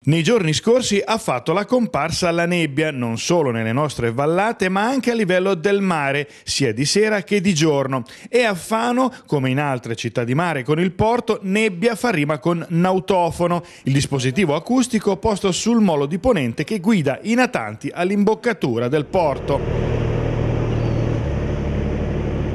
Nei giorni scorsi ha fatto la comparsa la nebbia, non solo nelle nostre vallate, ma anche a livello del mare, sia di sera che di giorno. E a Fano, come in altre città di mare con il porto, nebbia fa rima con nautofono, il dispositivo acustico posto sul molo di ponente che guida i natanti all'imboccatura del porto.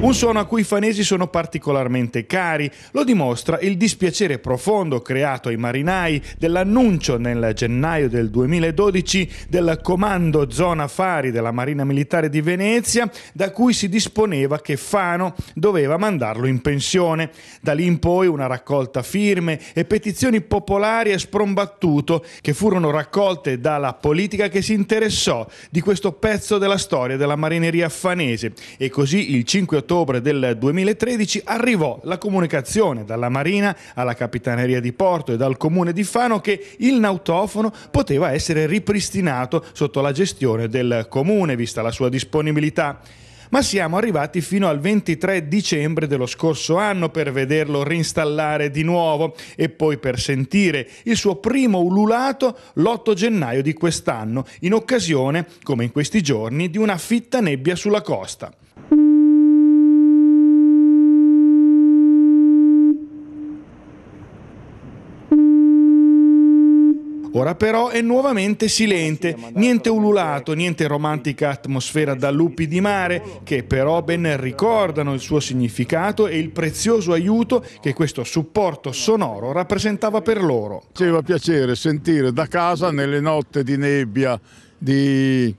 Un suono a cui i fanesi sono particolarmente cari, lo dimostra il dispiacere profondo creato ai marinai dell'annuncio nel gennaio del 2012 del comando zona Fari della Marina Militare di Venezia, da cui si disponeva che Fano doveva mandarlo in pensione. Da lì in poi una raccolta firme e petizioni popolari a sprombattuto che furono raccolte dalla politica che si interessò di questo pezzo della storia della marineria fanese e così il 5 ottobre ottobre del 2013 arrivò la comunicazione dalla Marina alla Capitaneria di Porto e dal Comune di Fano che il nautofono poteva essere ripristinato sotto la gestione del Comune, vista la sua disponibilità ma siamo arrivati fino al 23 dicembre dello scorso anno per vederlo reinstallare di nuovo e poi per sentire il suo primo ululato l'8 gennaio di quest'anno, in occasione, come in questi giorni, di una fitta nebbia sulla costa. Ora però è nuovamente silente, niente ululato, niente romantica atmosfera da lupi di mare, che però ben ricordano il suo significato e il prezioso aiuto che questo supporto sonoro rappresentava per loro. Faceva piacere sentire da casa nelle notte di nebbia, di,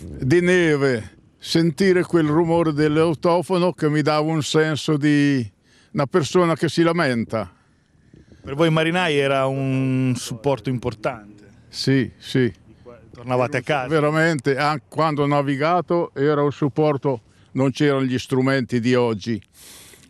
di neve, sentire quel rumore dell'autofono che mi dava un senso di una persona che si lamenta. Per voi marinai era un supporto importante? Sì, sì. Tornavate a casa? Veramente, anche quando ho navigato era un supporto, non c'erano gli strumenti di oggi,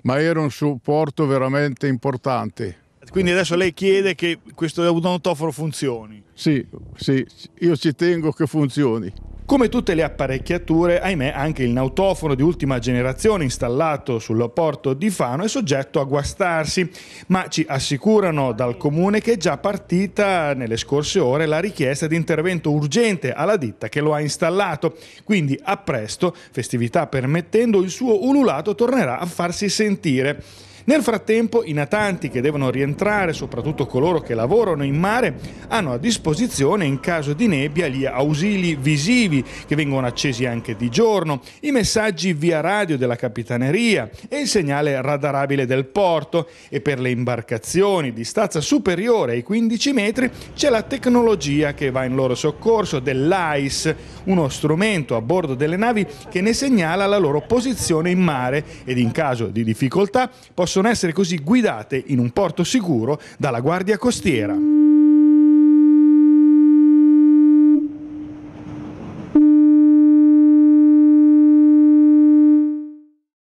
ma era un supporto veramente importante. Quindi adesso lei chiede che questo autofono funzioni? Sì, sì, io ci tengo che funzioni. Come tutte le apparecchiature, ahimè, anche il nautofono di ultima generazione installato sul porto di Fano è soggetto a guastarsi, ma ci assicurano dal comune che è già partita nelle scorse ore la richiesta di intervento urgente alla ditta che lo ha installato. Quindi a presto, festività permettendo, il suo ululato tornerà a farsi sentire. Nel frattempo i natanti che devono rientrare, soprattutto coloro che lavorano in mare, hanno a disposizione in caso di nebbia gli ausili visivi che vengono accesi anche di giorno, i messaggi via radio della capitaneria e il segnale radarabile del porto. E per le imbarcazioni di stazza superiore ai 15 metri c'è la tecnologia che va in loro soccorso dell'AIS, uno strumento a bordo delle navi che ne segnala la loro posizione in mare ed in caso di difficoltà possono essere così guidate in un porto sicuro dalla Guardia Costiera.